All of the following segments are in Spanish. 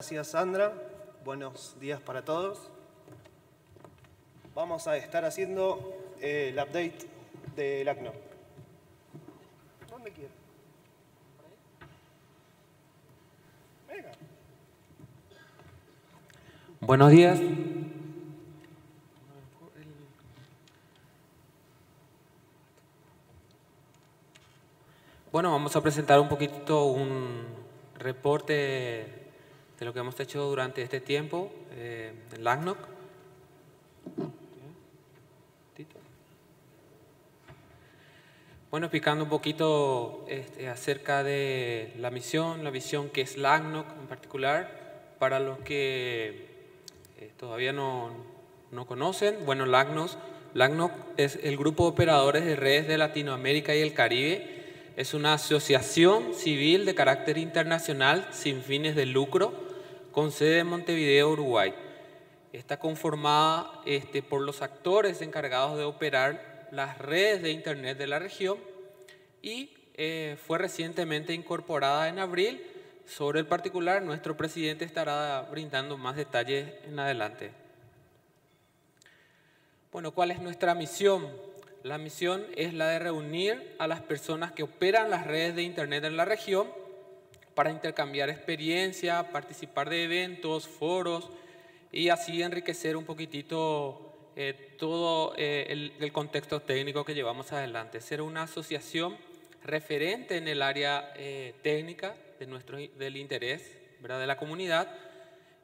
Gracias Sandra, buenos días para todos. Vamos a estar haciendo eh, el update del ACNO. ¿Dónde quiero? Venga. Buenos días. Bueno, vamos a presentar un poquito un reporte lo que hemos hecho durante este tiempo eh, LACNOC. Bueno, explicando un poquito este, acerca de la misión, la visión que es LACNOC en particular, para los que eh, todavía no, no, conocen. Bueno, LACNOC, LACNOC es el grupo de operadores de redes de Latinoamérica y el Caribe es una asociación civil de carácter internacional sin fines de lucro con sede en Montevideo, Uruguay. Está conformada este, por los actores encargados de operar las redes de Internet de la región y eh, fue recientemente incorporada en abril. Sobre el particular, nuestro presidente estará brindando más detalles en adelante. Bueno, ¿cuál es nuestra misión? La misión es la de reunir a las personas que operan las redes de Internet en la región para intercambiar experiencia, participar de eventos, foros y así enriquecer un poquitito eh, todo eh, el, contexto técnico que llevamos adelante. Ser una asociación referente en el área eh, técnica de nuestro, del interés ¿verdad? de la comunidad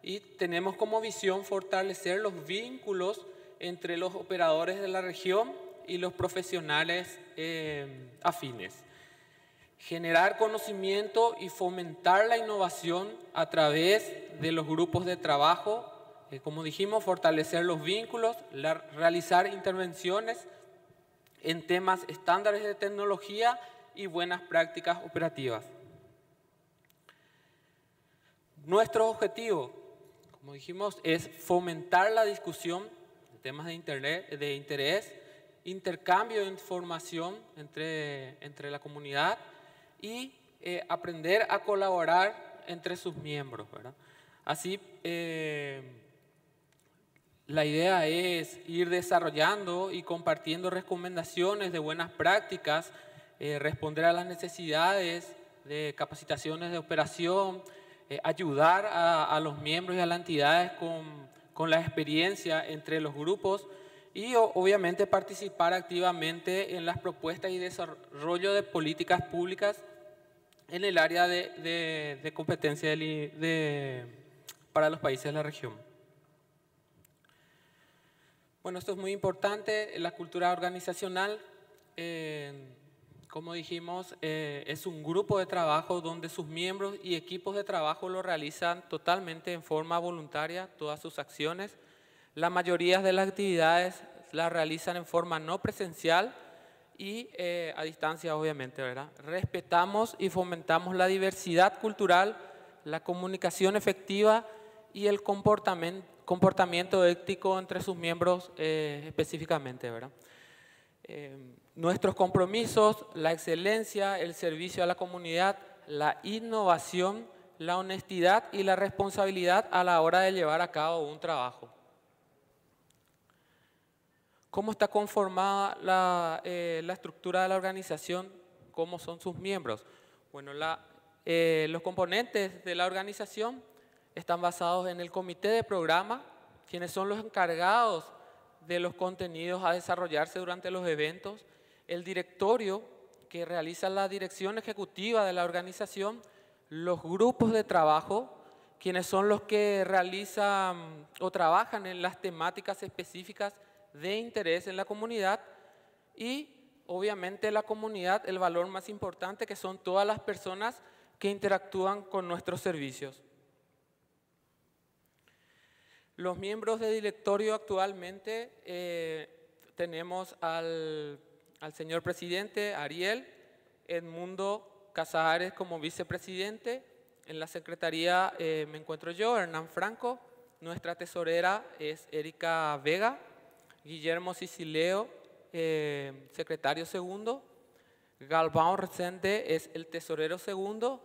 y tenemos como visión fortalecer los vínculos entre los operadores de la región y los profesionales afines. Generar conocimiento y fomentar la innovación a través de los grupos de trabajo, eh, como dijimos, fortalecer los vínculos, realizar intervenciones en temas estándares de tecnología y buenas prácticas operativas. Nuestro objetivo, como dijimos, es fomentar la discusión de temas de, de interés intercambio de información entre, entre la comunidad y eh, aprender a colaborar entre sus miembros. Así, eh, la idea es ir desarrollando y compartiendo recomendaciones de buenas prácticas, eh, responder a las necesidades de capacitaciones de operación, ayudar a, a, los miembros y a las entidades con, con la experiencia entre los grupos y obviamente participar activamente en las propuestas y desarrollo de políticas públicas en el área de, competencia para los países de la región. Bueno, esto es muy importante, la cultura organizacional, eh, como dijimos, eh, es un grupo de trabajo donde sus miembros y equipos de trabajo lo realizan totalmente en forma voluntaria, todas sus acciones, la mayoría de las actividades las realizan en forma no presencial y eh, a distancia, obviamente, ¿verdad? Respetamos y fomentamos la diversidad cultural, la comunicación efectiva y el comportamiento, ético entre sus miembros eh, específicamente, ¿verdad? Eh, nuestros compromisos, la excelencia, el servicio a la comunidad, la innovación, la honestidad y la responsabilidad a la hora de llevar a cabo un trabajo. ¿Cómo está conformada la, eh, la, estructura de la organización? ¿Cómo son sus miembros? Bueno, la, eh, los componentes de la organización están basados en el comité de programa, quienes son los encargados de los contenidos a desarrollarse durante los eventos, el directorio que realiza la dirección ejecutiva de la organización, los grupos de trabajo, quienes son los que realizan o trabajan en las temáticas específicas de interés en la comunidad y obviamente la comunidad, el valor más importante que son todas las personas que interactúan con nuestros servicios. Los miembros de directorio actualmente eh, tenemos al, señor presidente Ariel Edmundo Casares como vicepresidente. En la secretaría eh, me encuentro yo, Hernán Franco. Nuestra tesorera es Erika Vega. Guillermo Sicileo, eh, secretario segundo, Galván Recente es el tesorero segundo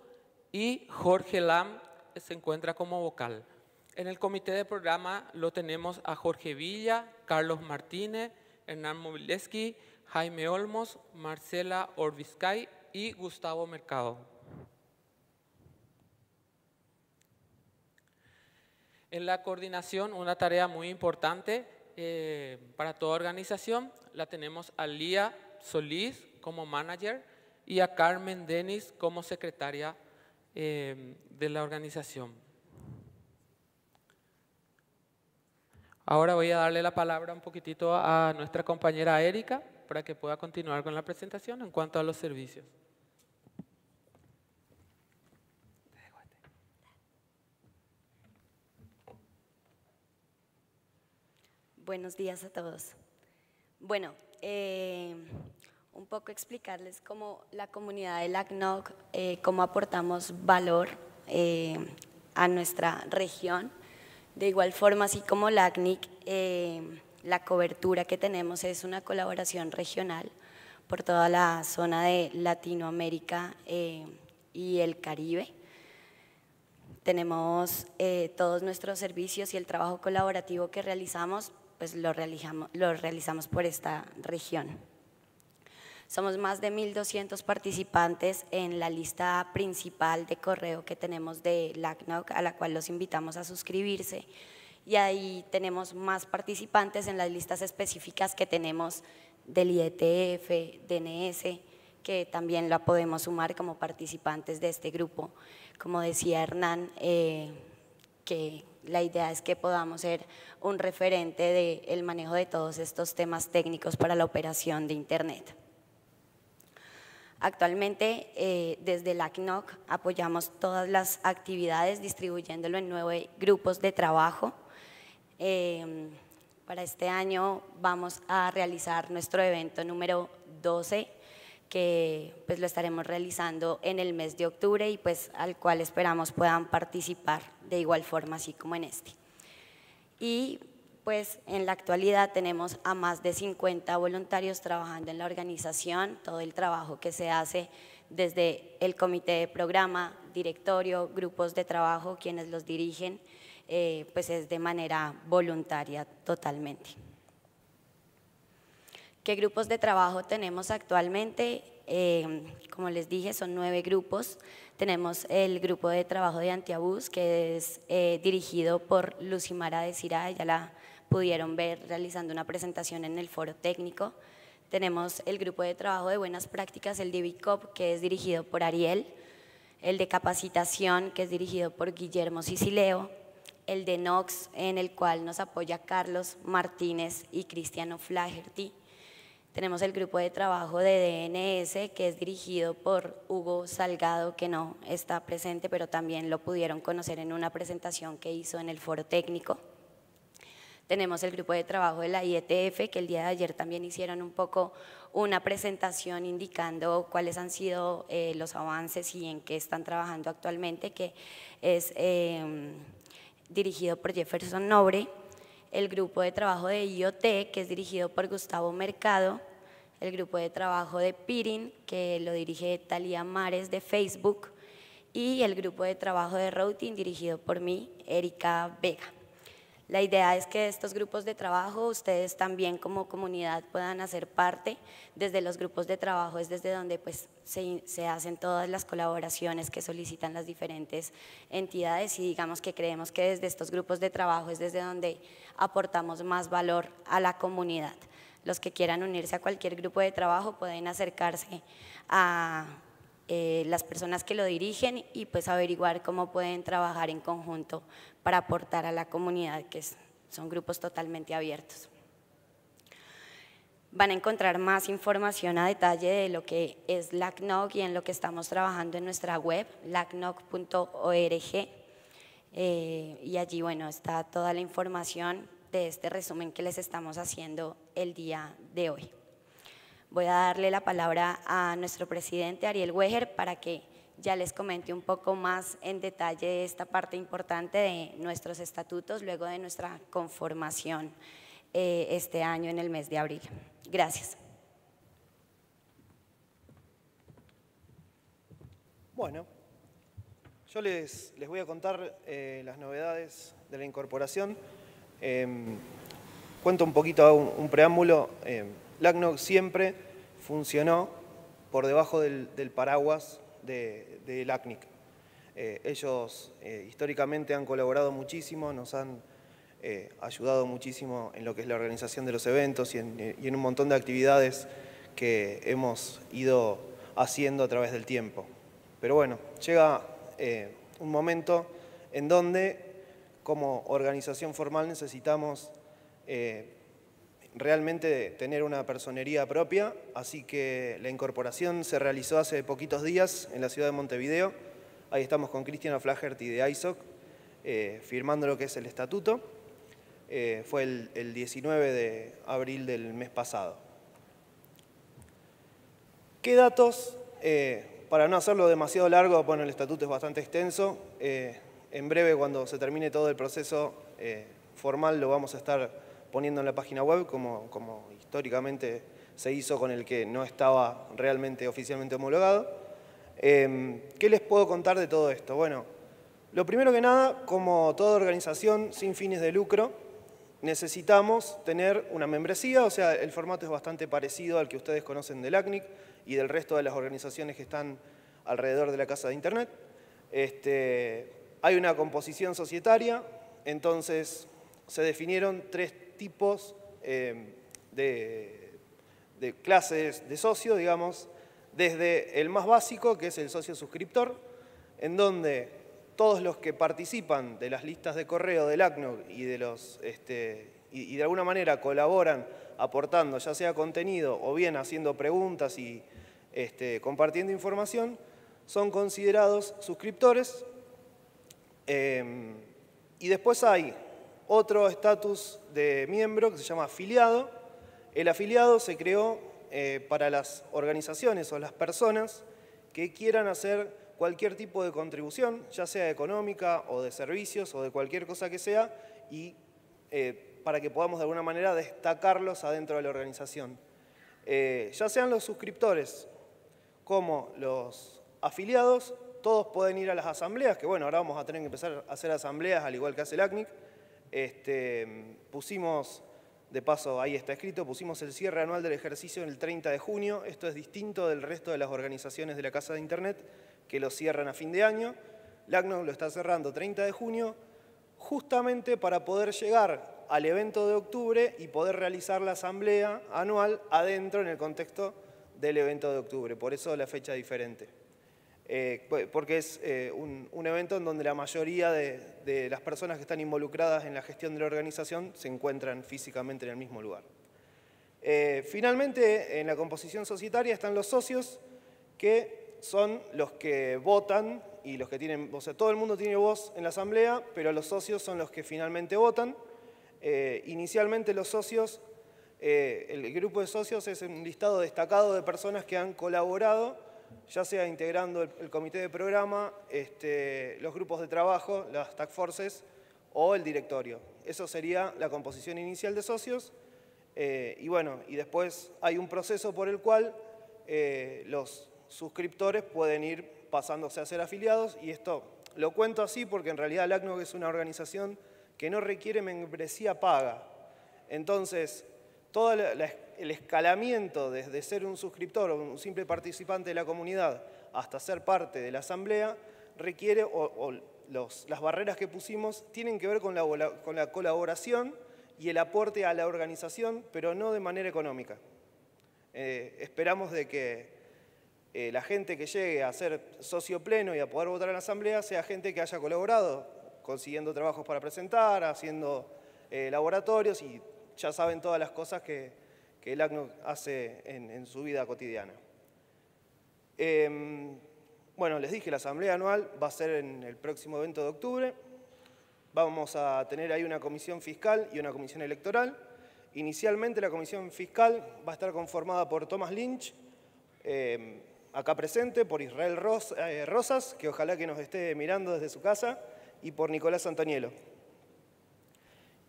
y Jorge Lam se encuentra como vocal. En el comité de programa lo tenemos a Jorge Villa, Carlos Martínez, Hernán Mobileski, Jaime Olmos, Marcela Orbiscay y Gustavo Mercado. En la coordinación, una tarea muy importante eh, para toda organización, la tenemos a Lía Solís como manager y a Carmen Denis como secretaria eh, de la organización. Ahora voy a darle la palabra un poquitito a nuestra compañera Erika para que pueda continuar con la presentación en cuanto a los servicios. Buenos días a todos. Bueno, eh, un poco explicarles cómo la comunidad de LACNOC, eh, cómo aportamos valor eh, a nuestra región. De igual forma, así como LACNIC, la cobertura que tenemos es una colaboración regional por toda la zona de Latinoamérica y el Caribe. Tenemos todos nuestros servicios y el trabajo colaborativo que realizamos pues lo realizamos, lo realizamos por esta región. Somos más de 1.200 participantes en la lista principal de correo que tenemos de LACNOC, a la cual los invitamos a suscribirse. Y ahí tenemos más participantes en las listas específicas que tenemos del IETF, DNS, que también la podemos sumar como participantes de este grupo. Como decía Hernán, eh, que la idea es que podamos ser un referente del manejo de todos estos temas técnicos para la operación de Internet. Actualmente, eh, desde la CNOC apoyamos todas las actividades distribuyéndolo en nueve grupos de trabajo. Em, para este año vamos a realizar nuestro evento número 12 que pues lo estaremos realizando en el mes de octubre y pues al cual esperamos puedan participar de igual forma así como en este. Y pues en la actualidad tenemos a más de 50 voluntarios trabajando en la organización, todo el trabajo que se hace desde el comité de programa, directorio, grupos de trabajo, quienes los dirigen, eh, pues es de manera voluntaria totalmente. ¿Qué grupos de trabajo tenemos actualmente? Eh, como les dije, son nueve grupos. Tenemos el grupo de trabajo de antiabús, que es eh, dirigido por Lucimara de Cira, ya la pudieron ver realizando una presentación en el foro técnico. Tenemos el grupo de trabajo de buenas prácticas, el DIVICOP, que es dirigido por Ariel, el de capacitación, que es dirigido por Guillermo Sicileo, el de NOX, en el cual nos apoya Carlos Martínez y Cristiano Flaherty, tenemos el grupo de trabajo de DNS que es dirigido por Hugo Salgado, que no está presente, pero también lo pudieron conocer en una presentación que hizo en el foro técnico. Tenemos el grupo de trabajo de la IETF, que el día de ayer también hicieron un poco una presentación indicando cuáles han sido eh, los avances y en qué están trabajando actualmente, que es em, dirigido por Jefferson Nobre el grupo de trabajo de IoT, que es dirigido por Gustavo Mercado, el grupo de trabajo de Pirin, que lo dirige Talía Mares de Facebook, y el grupo de trabajo de Routing, dirigido por mí, Erika Vega. La idea es que estos grupos de trabajo ustedes también como comunidad puedan hacer parte. Desde los grupos de trabajo es desde donde pues, se, se, hacen todas las colaboraciones que solicitan las diferentes entidades y digamos que creemos que desde estos grupos de trabajo es desde donde aportamos más valor a la comunidad. Los que quieran unirse a cualquier grupo de trabajo pueden acercarse a eh, las personas que lo dirigen y pues averiguar cómo pueden trabajar en conjunto para aportar a la comunidad, que son grupos totalmente abiertos. Van a encontrar más información a detalle de lo que es LACNOC y en lo que estamos trabajando en nuestra web, lacnoc.org. Eh, y allí, bueno, está toda la información de este resumen que les estamos haciendo el día de hoy. Voy a darle la palabra a nuestro presidente Ariel Weger para que ya les comente un poco más en detalle esta parte importante de nuestros estatutos luego de nuestra conformación eh, este año en el mes de abril. Gracias. Bueno, yo les, les voy a contar eh, las novedades de la incorporación. Em, cuento un poquito un, preámbulo. Eh, LACNOG siempre funcionó por debajo del, paraguas de, de LACNIC. Eh, ellos eh, históricamente han colaborado muchísimo, nos han eh, ayudado muchísimo en lo que es la organización de los eventos y en, un montón de actividades que hemos ido haciendo a través del tiempo. Pero bueno, llega un momento en donde como organización formal necesitamos realmente tener una personería propia, así que la incorporación se realizó hace poquitos días en la ciudad de Montevideo Ahí estamos con Cristiana Flaherty de ISOC, eh, firmando lo que es el estatuto. Eh, fue el, 19 de abril del mes pasado. ¿Qué datos? Eh, para no hacerlo demasiado largo, bueno, el estatuto es bastante extenso. En breve, cuando se termine todo el proceso formal, lo vamos a estar poniendo en la página web, como, como históricamente se hizo con el que no estaba realmente oficialmente homologado. Em, ¿Qué les puedo contar de todo esto? Bueno, lo primero que nada, como toda organización sin fines de lucro, necesitamos tener una membresía, o sea, el formato es bastante parecido al que ustedes conocen del ACNIC y del resto de las organizaciones que están alrededor de la casa de Internet. Este, hay una composición societaria, entonces se definieron tres tipos em, de, clases de socio, digamos, desde el más básico, que es el socio suscriptor, en donde todos los que participan de las listas de correo del ACNOG y de, los, este, y, de alguna manera colaboran aportando ya sea contenido o bien haciendo preguntas y este, compartiendo información, son considerados suscriptores. Em, y después hay otro estatus de miembro que se llama afiliado. El afiliado se creó eh, para las organizaciones o las personas que quieran hacer cualquier tipo de contribución, ya sea económica o de servicios o de cualquier cosa que sea, y eh, para que podamos de alguna manera destacarlos adentro de la organización. Eh, ya sean los suscriptores como los afiliados, todos pueden ir a las asambleas, que bueno, ahora vamos a tener que empezar a hacer asambleas al igual que hace el ACNIC. Este, pusimos de paso, ahí está escrito, pusimos el cierre anual del ejercicio en el 30 de junio. Esto es distinto del resto de las organizaciones de la Casa de Internet que lo cierran a fin de año. LACNO lo está cerrando 30 de junio justamente para poder llegar al evento de octubre y poder realizar la asamblea anual adentro en el contexto del evento de octubre. Por eso la fecha diferente. Eh, porque es eh, un, evento en donde la mayoría de, las personas que están involucradas en la gestión de la organización se encuentran físicamente en el mismo lugar. Eh, finalmente, en la composición societaria están los socios, que son los que votan y los que tienen, o sea, todo el mundo tiene voz en la asamblea, pero los socios son los que finalmente votan. inicialmente los socios, el grupo de socios es un listado destacado de personas que han colaborado ya sea integrando el, comité de programa, este, los grupos de trabajo, las task forces o el directorio. Eso sería la composición inicial de socios. Eh, y bueno, y después hay un proceso por el cual eh, los suscriptores pueden ir pasándose a ser afiliados y esto lo cuento así porque en realidad la ACNOG es una organización que no requiere membresía paga. Entonces, todo el escalamiento desde ser un suscriptor o un simple participante de la comunidad hasta ser parte de la asamblea requiere, o, las barreras que pusimos tienen que ver con la, colaboración y el aporte a la organización, pero no de manera económica. Eh, esperamos de que eh, la gente que llegue a ser socio pleno y a poder votar en la asamblea sea gente que haya colaborado, consiguiendo trabajos para presentar, haciendo eh, laboratorios y ya saben todas las cosas que, el ACNUC hace en, su vida cotidiana. Em, bueno, les dije, la asamblea anual va a ser en el próximo evento de octubre. Vamos a tener ahí una comisión fiscal y una comisión electoral. Inicialmente la comisión fiscal va a estar conformada por Thomas Lynch, em, acá presente, por Israel eh, Rosas, que ojalá que nos esté mirando desde su casa, y por Nicolás Antonielo.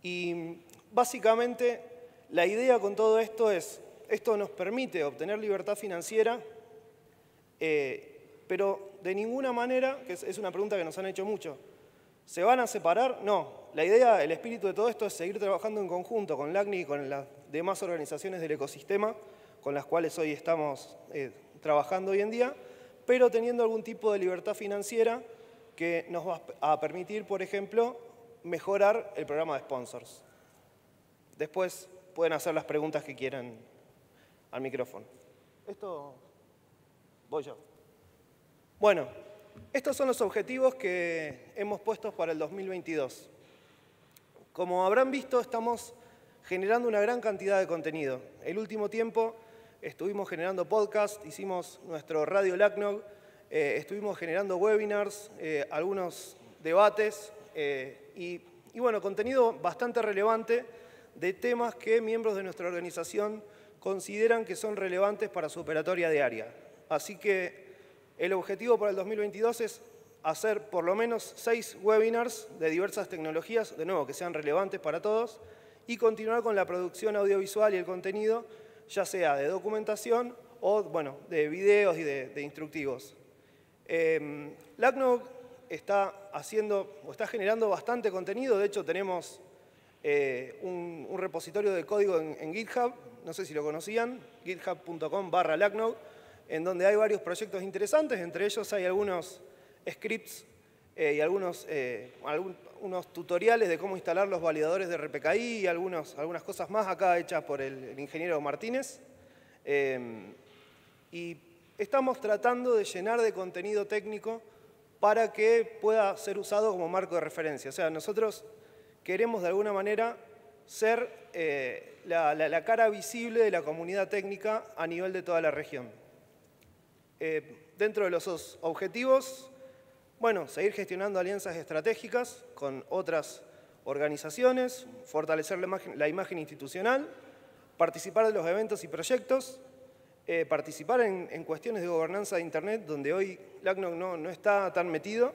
Y Básicamente, la idea con todo esto es, esto nos permite obtener libertad financiera, eh, pero de ninguna manera, que es una pregunta que nos han hecho mucho, ¿se van a separar? No. La idea, el espíritu de todo esto es seguir trabajando en conjunto con LACNI y con las demás organizaciones del ecosistema con las cuales hoy estamos eh, trabajando hoy en día, pero teniendo algún tipo de libertad financiera que nos va a permitir, por ejemplo, mejorar el programa de sponsors. Después pueden hacer las preguntas que quieran al micrófono. Esto voy yo. Bueno, estos son los objetivos que hemos puesto para el 2022. Como habrán visto, estamos generando una gran cantidad de contenido. El último tiempo estuvimos generando podcast, hicimos nuestro Radio LACNOG, eh, estuvimos generando webinars, eh, algunos debates eh, y, y, bueno, contenido bastante relevante de temas que miembros de nuestra organización consideran que son relevantes para su operatoria diaria. Así que el objetivo para el 2022 es hacer por lo menos seis webinars de diversas tecnologías, de nuevo, que sean relevantes para todos, y continuar con la producción audiovisual y el contenido, ya sea de documentación o bueno, de videos y de, instructivos. Eh, LACNOG está haciendo o está generando bastante contenido, de hecho tenemos eh, un, repositorio de código en, GitHub, no sé si lo conocían, github.com barra en donde hay varios proyectos interesantes, entre ellos hay algunos scripts eh, y algunos, eh, tutoriales de cómo instalar los validadores de RPKI y algunos, algunas cosas más acá hechas por el, ingeniero Martínez. Y estamos tratando de llenar de contenido técnico para que pueda ser usado como marco de referencia. O sea, nosotros queremos de alguna manera ser eh, la, cara visible de la comunidad técnica a nivel de toda la región. dentro de los objetivos bueno, seguir gestionando alianzas estratégicas con otras organizaciones, fortalecer la imagen, institucional, participar de los eventos y proyectos, eh, participar en, cuestiones de gobernanza de Internet, donde hoy LACNOC no, no está tan metido,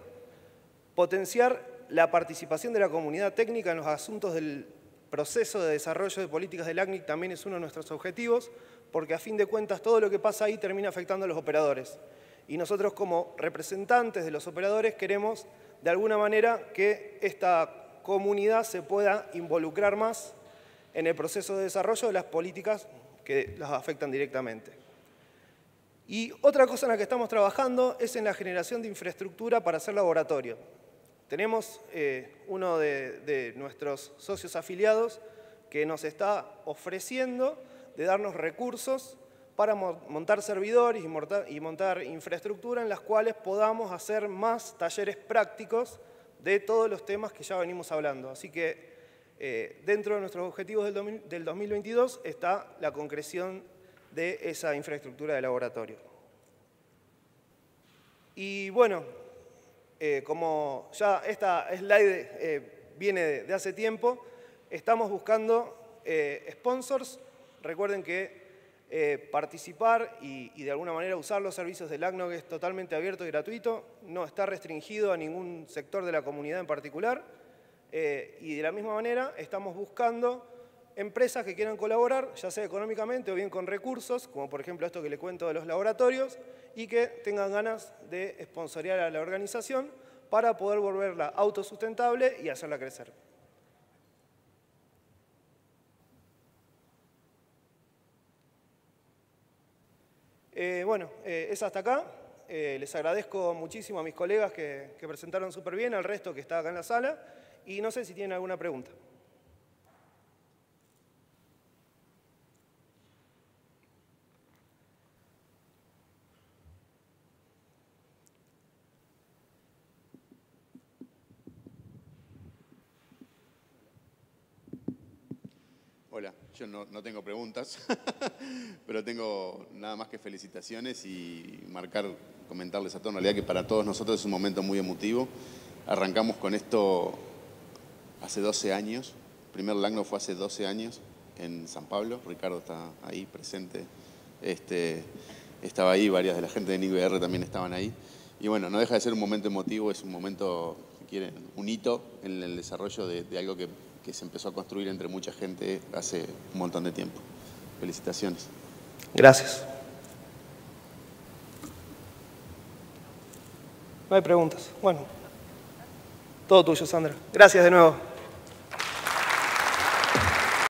potenciar la participación de la comunidad técnica en los asuntos del proceso de desarrollo de políticas del LACNIC también es uno de nuestros objetivos, porque a fin de cuentas todo lo que pasa ahí termina afectando a los operadores y nosotros como representantes de los operadores queremos de alguna manera que esta comunidad se pueda involucrar más en el proceso de desarrollo de las políticas que las afectan directamente. Y otra cosa en la que estamos trabajando es en la generación de infraestructura para hacer laboratorio. Tenemos eh, uno de nuestros socios afiliados que nos está ofreciendo de darnos recursos para montar servidores y montar infraestructura en las cuales podamos hacer más talleres prácticos de todos los temas que ya venimos hablando. Así que eh, dentro de nuestros objetivos del 2022 está la concreción de esa infraestructura de laboratorio. Y bueno, eh, como ya esta slide eh, viene de hace tiempo, estamos buscando sponsors. Recuerden que eh, participar y, de alguna manera usar los servicios del ACNOG es totalmente abierto y gratuito, no está restringido a ningún sector de la comunidad en particular. Eh, y de la misma manera estamos buscando empresas que quieran colaborar, ya sea económicamente o bien con recursos, como por ejemplo esto que le cuento de los laboratorios, y que tengan ganas de esponsorear a la organización para poder volverla autosustentable y hacerla crecer. Eh, bueno, eh, es hasta acá. Eh, les agradezco muchísimo a mis colegas que, que presentaron súper bien, al resto que está acá en la sala, y no sé si tienen alguna pregunta. Yo no, tengo preguntas, pero tengo nada más que felicitaciones y marcar, comentarles a todos, realidad que para todos nosotros es un momento muy emotivo. Arrancamos con esto hace 12 años, el primer LACNO fue hace 12 años en San Pablo, Ricardo está ahí presente, este, estaba ahí, varias de la gente de NIBR también estaban ahí. Y bueno, no deja de ser un momento emotivo, es un momento, si quieren, un hito en el desarrollo de algo que que se empezó a construir entre mucha gente hace un montón de tiempo. Felicitaciones. Gracias. No hay preguntas. Bueno, todo tuyo, Sandra. Gracias de nuevo.